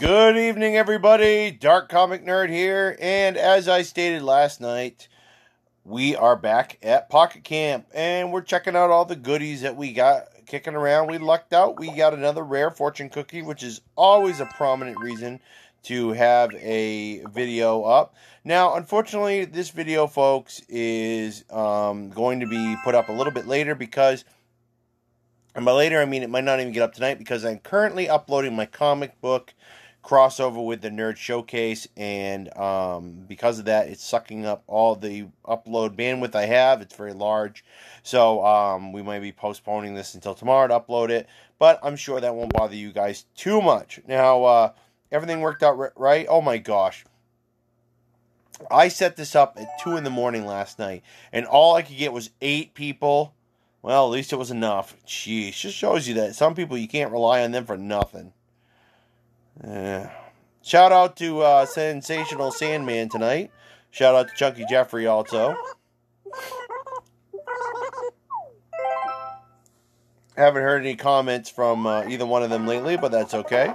Good evening, everybody. Dark Comic Nerd here, and as I stated last night, we are back at Pocket Camp, and we're checking out all the goodies that we got kicking around. We lucked out. We got another rare fortune cookie, which is always a prominent reason to have a video up. Now, unfortunately, this video, folks, is um, going to be put up a little bit later because, and by later I mean it might not even get up tonight because I'm currently uploading my comic book crossover with the Nerd Showcase, and um, because of that, it's sucking up all the upload bandwidth I have. It's very large, so um, we might be postponing this until tomorrow to upload it. But I'm sure that won't bother you guys too much. Now, uh, everything worked out right. Oh my gosh. I set this up at 2 in the morning last night, and all I could get was eight people. Well, at least it was enough. Jeez, just shows you that some people you can't rely on them for nothing. Shout out to uh, Sensational Sandman tonight. Shout out to Chunky Jeffrey also. Haven't heard any comments from uh, either one of them lately, but that's okay.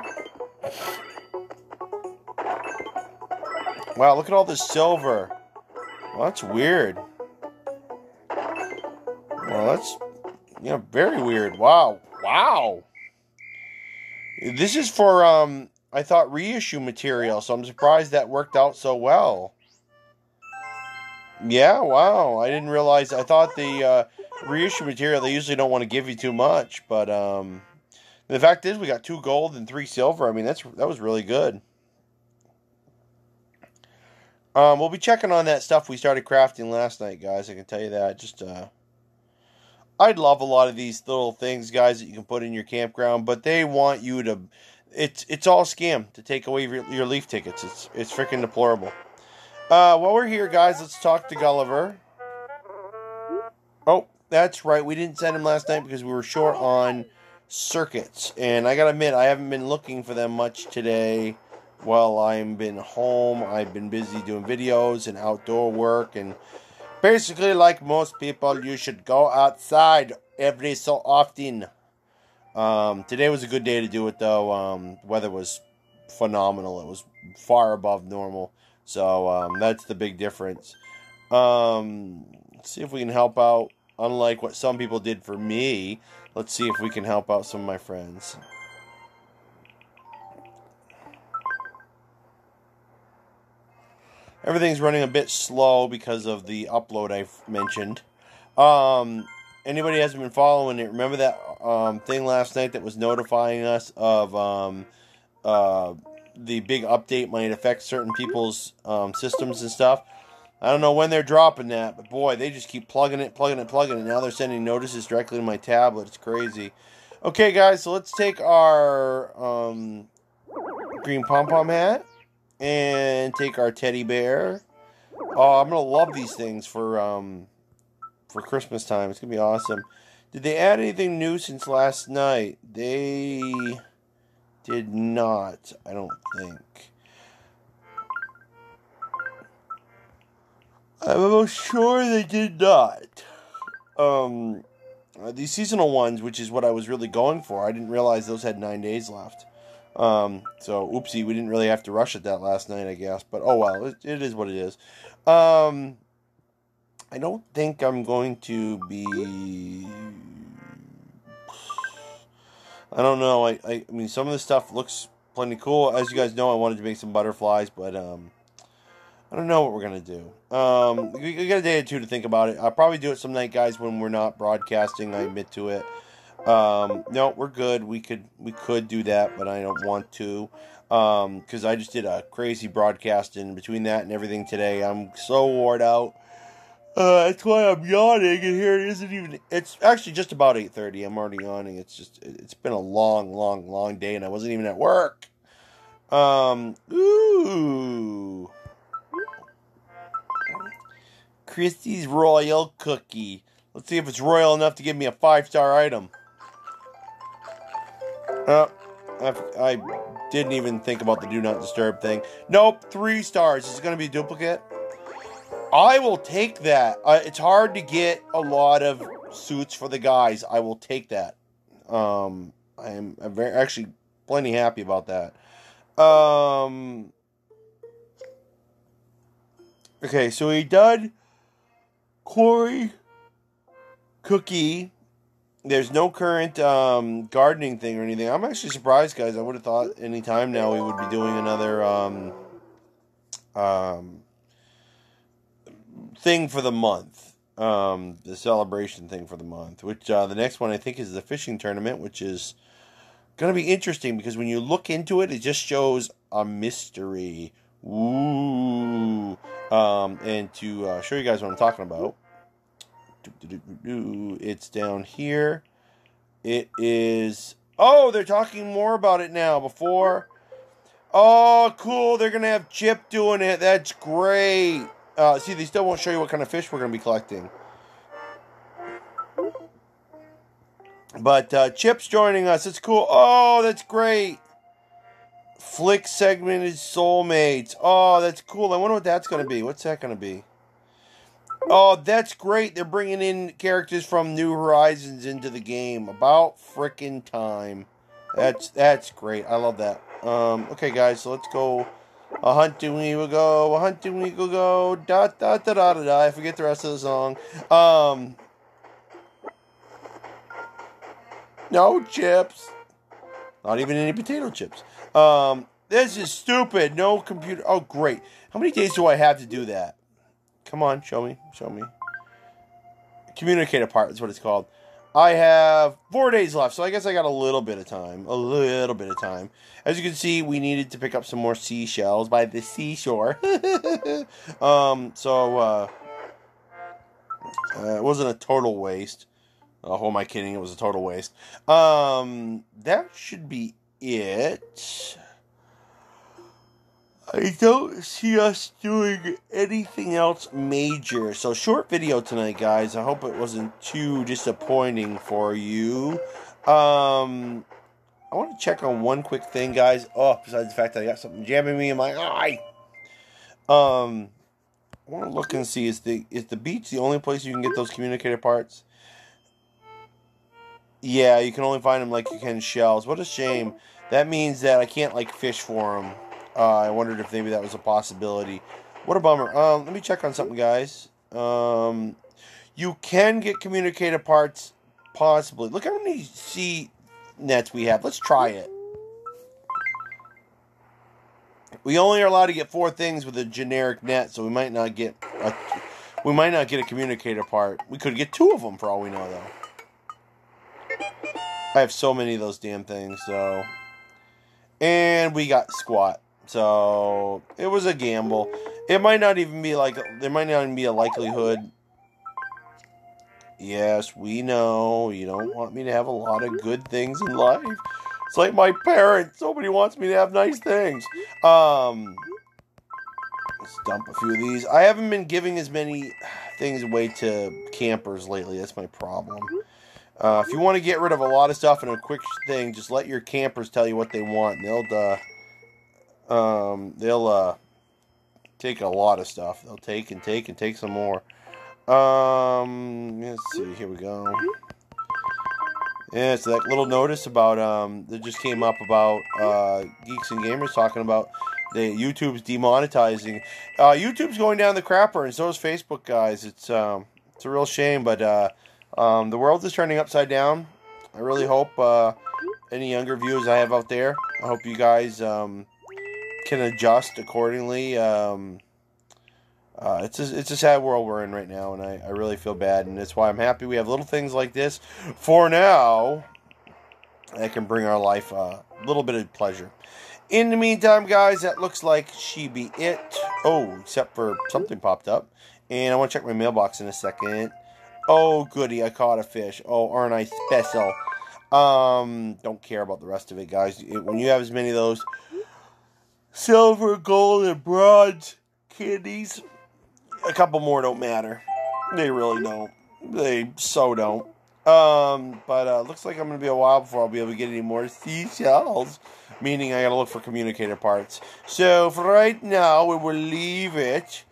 Wow, look at all this silver. Well, that's weird. Well, that's you know very weird. Wow, wow. This is for um I thought reissue material, so I'm surprised that worked out so well. Yeah, wow. I didn't realize. I thought the uh, reissue material they usually don't want to give you too much, but um, the fact is we got two gold and three silver. I mean that's that was really good. Um, we'll be checking on that stuff we started crafting last night, guys. I can tell you that. Just uh, I'd love a lot of these little things, guys, that you can put in your campground, but they want you to it's it's all scam to take away your, your leaf tickets. It's it's freaking deplorable. Uh, while we're here, guys, let's talk to Gulliver. Oh, that's right. We didn't send him last night because we were short on circuits, and I gotta admit, I haven't been looking for them much today. While I've been home, I've been busy doing videos and outdoor work, and basically, like most people, you should go outside every so often. Um, today was a good day to do it, though. Um, weather was phenomenal. It was far above normal. So um, that's the big difference. Um, let's see if we can help out. Unlike what some people did for me, let's see if we can help out some of my friends. Everything's running a bit slow because of the upload I've mentioned. Um, anybody hasn't been following it, remember that um, thing last night that was notifying us of um, uh, the big update might affect certain people's um, systems and stuff. I don't know when they're dropping that, but boy, they just keep plugging it, plugging it, plugging it. Now they're sending notices directly to my tablet. It's crazy. Okay, guys, so let's take our um, green pom pom hat and take our teddy bear. Oh, I'm gonna love these things for um, for Christmas time. It's gonna be awesome. Did they add anything new since last night? They did not, I don't think. I'm almost sure they did not. Um, uh, these seasonal ones, which is what I was really going for, I didn't realize those had nine days left. Um, so, oopsie, we didn't really have to rush it that last night, I guess. But oh well, it, it is what it is. Um, I don't think I'm going to be. I don't know. I, I, I mean, some of the stuff looks plenty cool. As you guys know, I wanted to make some butterflies, but um, I don't know what we're gonna do. Um, we, we got a day or two to think about it. I'll probably do it some night, guys, when we're not broadcasting. I admit to it. Um, no, we're good. We could we could do that, but I don't want to Um, because I just did a crazy broadcast in between that and everything today. I'm so wore out. Uh, that's why I'm yawning, and here it isn't even. It's actually just about eight thirty. I'm already yawning. It's just it's been a long, long, long day, and I wasn't even at work. Um, ooh, Christie's Royal Cookie. Let's see if it's royal enough to give me a five star item. Uh, I, I didn't even think about the do not disturb thing. Nope, three stars. Is it going to be a duplicate? I will take that. Uh, it's hard to get a lot of suits for the guys. I will take that. Um, I'm, I'm very actually plenty happy about that. Um. Okay, so he done Corey Cookie. There's no current um, gardening thing or anything. I'm actually surprised, guys. I would have thought any time now we would be doing another um, um, thing for the month. Um, the celebration thing for the month. Which uh, the next one I think is the fishing tournament, which is going to be interesting because when you look into it, it just shows a mystery. Ooh. Um, and to uh, show you guys what I'm talking about, it's down here. It is. Oh, they're talking more about it now. Before. Oh, cool. They're going to have Chip doing it. That's great. Uh, see, they still won't show you what kind of fish we're going to be collecting. But uh, Chip's joining us. It's cool. Oh, that's great. Flick segmented soulmates. Oh, that's cool. I wonder what that's going to be. What's that going to be? Oh, that's great. They're bringing in characters from New Horizons into the game. About freaking time. That's that's great. I love that. Um, okay, guys, so let's go. A hunting we will go. A hunting we will go. Da da da da da. I forget the rest of the song. Um, no chips. Not even any potato chips. Um, this is stupid. No computer. Oh, great. How many days do I have to do that? Come on, show me. Show me. Communicator part is what it's called. I have four days left, so I guess I got a little bit of time. A little bit of time. As you can see, we needed to pick up some more seashells by the seashore. um, so, uh, uh, it wasn't a total waste. Oh, who am I kidding? It was a total waste. Um, that should be it. I don't see us doing anything else major. So, short video tonight, guys. I hope it wasn't too disappointing for you. Um, I want to check on one quick thing, guys. Oh, besides the fact that I got something jamming me in my eye. Um, I want to look and see is the is the beach the only place you can get those communicator parts? Yeah, you can only find them like you can shells. What a shame. That means that I can't like fish for them. Uh, I wondered if maybe that was a possibility. What a bummer. Um, let me check on something, guys. Um, you can get communicator parts, possibly. Look how many sea nets we have. Let's try it. We only are allowed to get four things with a generic net, so we might not get a, we might not get a communicator part. We could get two of them for all we know, though. I have so many of those damn things, so. And we got squat. So it was a gamble. It might not even be like there might not even be a likelihood. Yes, we know you don't want me to have a lot of good things in life. It's like my parents. Nobody wants me to have nice things. Um, let's dump a few of these. I haven't been giving as many things away to campers lately. That's my problem. Uh, if you want to get rid of a lot of stuff in a quick thing, just let your campers tell you what they want. And they'll uh, um, they'll uh, take a lot of stuff. They'll take and take and take some more. Um, let's see. Here we go. Yeah, so that little notice about um, that just came up about uh, geeks and gamers talking about the YouTube's demonetizing. Uh, YouTube's going down the crapper, and so is Facebook, guys. It's um, it's a real shame, but uh, um, the world is turning upside down. I really hope uh, any younger viewers I have out there, I hope you guys um, can adjust accordingly. Um, uh, it's a, it's a sad world we're in right now, and I, I really feel bad, and that's why I'm happy we have little things like this for now that can bring our life a little bit of pleasure. In the meantime, guys, that looks like she be it. Oh, except for something popped up, and I want to check my mailbox in a second. Oh, goody, I caught a fish. Oh, aren't I special? Um, don't care about the rest of it, guys. When you have as many of those silver, gold, and bronze candies. A couple more don't matter. They really don't. They so don't. Um, but uh, looks like I'm gonna be a while before I'll be able to get any more seashells. Meaning I gotta look for communicator parts. So for right now, we will leave it.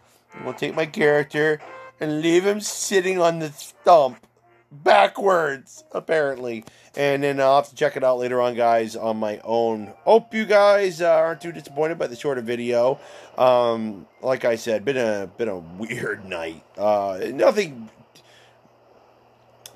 We'll take my character and leave him sitting on the stump backwards, apparently. And then I'll have to check it out later on, guys, on my own. Hope you guys uh, aren't too disappointed by the shorter video. Um, like I said, been a been a weird night. Uh, nothing,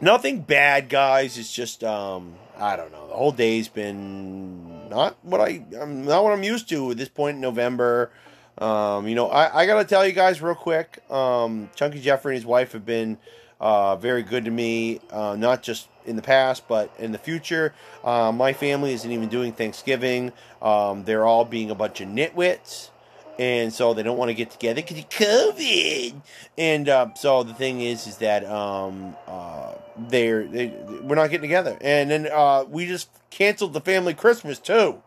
nothing bad, guys. It's just um, I don't know. The whole day's been not what I I'm not what I'm used to at this point in November. Um, you know, I, I gotta tell you guys real quick. Um, Chunky Jeffrey and his wife have been uh, very good to me, uh, not just in the past, but in the future. Uh, my family isn't even doing Thanksgiving. Um, they're all being a bunch of nitwits. And so they don't want to get together because of COVID. And uh, so the thing is, is that um, uh, they're they, we're not getting together. And then uh, we just canceled the family Christmas too.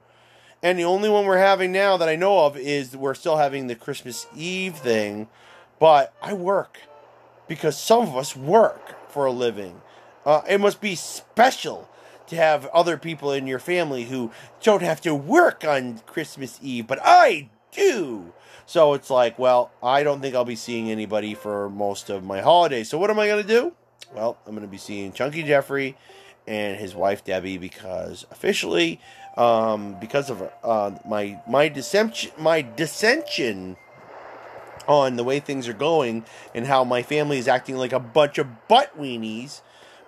And the only one we're having now that I know of is we're still having the Christmas Eve thing. But I work because some of us work for a living. Uh, it must be special to have other people in your family who don't have to work on Christmas Eve, but I do. So it's like, well, I don't think I'll be seeing anybody for most of my holidays. So what am I going to do? Well, I'm going to be seeing Chunky Jeffrey and his wife Debbie because officially, um, because of uh, my my dissension, my dissension on the way things are going and how my family is acting like a bunch of butt weenies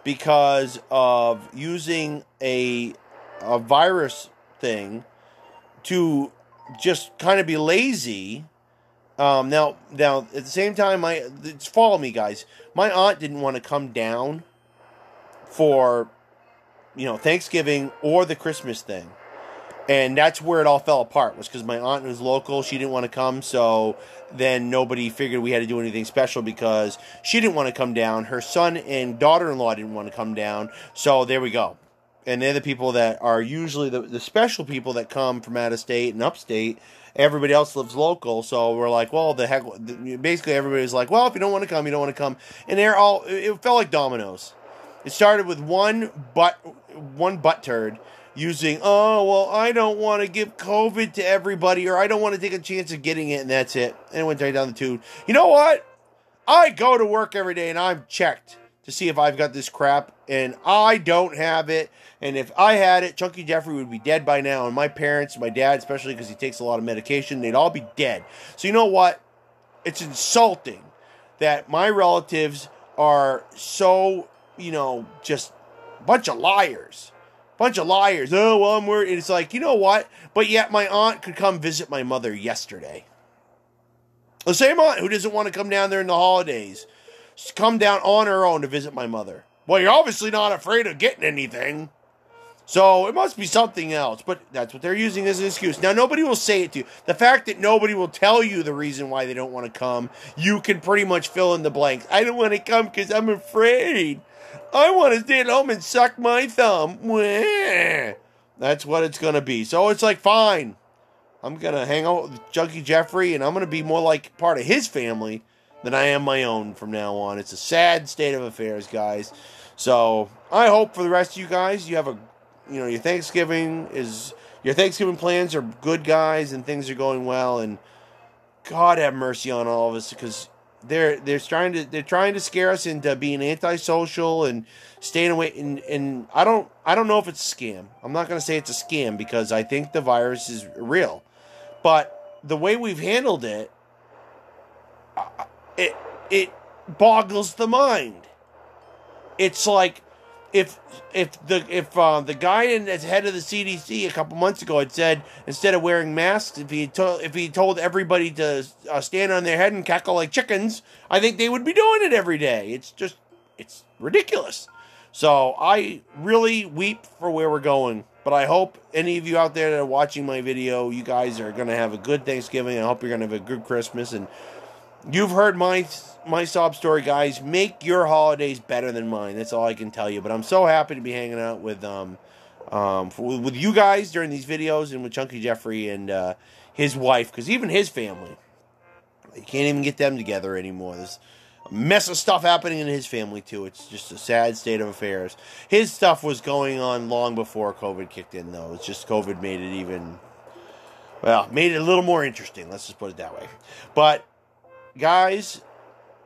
because of using a a virus thing to just kind of be lazy. Um, now, now at the same time, my follow me, guys. My aunt didn't want to come down for you know Thanksgiving or the Christmas thing and that's where it all fell apart was because my aunt was local. She didn't want to come so then nobody figured we had to do anything special because she didn't want to come down. Her son and daughter-in-law didn't want to come down. So there we go. And they're the people that are usually the, the special people that come from out of state and upstate. Everybody else lives local so we're like well the heck basically everybody's like well if you don't want to come you don't want to come. And they're all it felt like dominoes. It started with one butt one butt turd using, oh, well, I don't want to give COVID to everybody or I don't want to take a chance of getting it and that's it. And it went right down the tube. You know what? I go to work every day and I'm checked to see if I've got this crap and I don't have it. And if I had it, Chunky Jeffrey would be dead by now. And my parents, my dad, especially because he takes a lot of medication, they'd all be dead. So you know what? It's insulting that my relatives are so, you know, just a bunch of liars bunch of liars. Oh, well, I'm worried. It's like, you know what? But yet my aunt could come visit my mother yesterday. The same aunt who doesn't want to come down there in the holidays. come down on her own to visit my mother. Well, you're obviously not afraid of getting anything. So it must be something else, but that's what they're using as an excuse. Now, nobody will say it to you. The fact that nobody will tell you the reason why they don't want to come, you can pretty much fill in the blanks. I don't want to come because I'm afraid. I want to stay at home and suck my thumb. That's what it's going to be. So it's like, fine. I'm going to hang out with Chunky Jeffrey and I'm going to be more like part of his family than I am my own from now on. It's a sad state of affairs, guys. So I hope for the rest of you guys, you have a, you know, your Thanksgiving is, your Thanksgiving plans are good, guys, and things are going well. And God have mercy on all of us because they're they're trying to they're trying to scare us into being antisocial and staying away and, and I don't I don't know if it's a scam. I'm not going to say it's a scam because I think the virus is real. But the way we've handled it it it boggles the mind. It's like if if the if uh, the guy in as head of the CDC a couple months ago had said instead of wearing masks, if he told if he told everybody to uh, stand on their head and cackle like chickens, I think they would be doing it every day. It's just it's ridiculous. So I really weep for where we're going. But I hope any of you out there that are watching my video, you guys are going to have a good Thanksgiving. I hope you're going to have a good Christmas and You've heard my my sob story, guys. Make your holidays better than mine. That's all I can tell you. But I'm so happy to be hanging out with um, um for, with you guys during these videos and with Chunky Jeffrey and uh, his wife, because even his family, you can't even get them together anymore. There's a mess of stuff happening in his family too. It's just a sad state of affairs. His stuff was going on long before COVID kicked in, though. It's just COVID made it even well, made it a little more interesting. Let's just put it that way. But guys,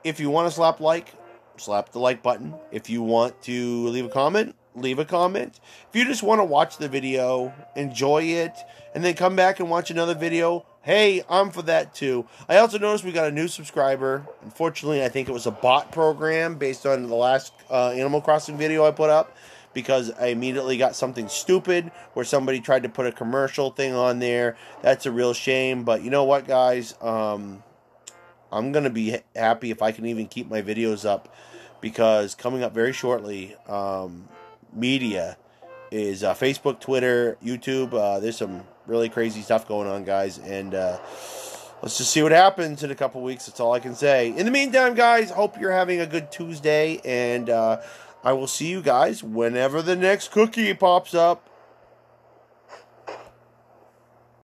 if you want to slap like, slap the like button. If you want to leave a comment, leave a comment. If you just want to watch the video, enjoy it, and then come back and watch another video, hey, I'm for that too. I also noticed we got a new subscriber. Unfortunately, I think it was a bot program based on the last uh, Animal Crossing video I put up because I immediately got something stupid where somebody tried to put a commercial thing on there. That's a real shame. But you know what, guys? Um, I'm going to be happy if I can even keep my videos up because coming up very shortly, um, media is uh, Facebook, Twitter, YouTube. Uh, there's some really crazy stuff going on, guys. And uh, let's just see what happens in a couple weeks. That's all I can say. In the meantime, guys, hope you're having a good Tuesday. And uh, I will see you guys whenever the next cookie pops up.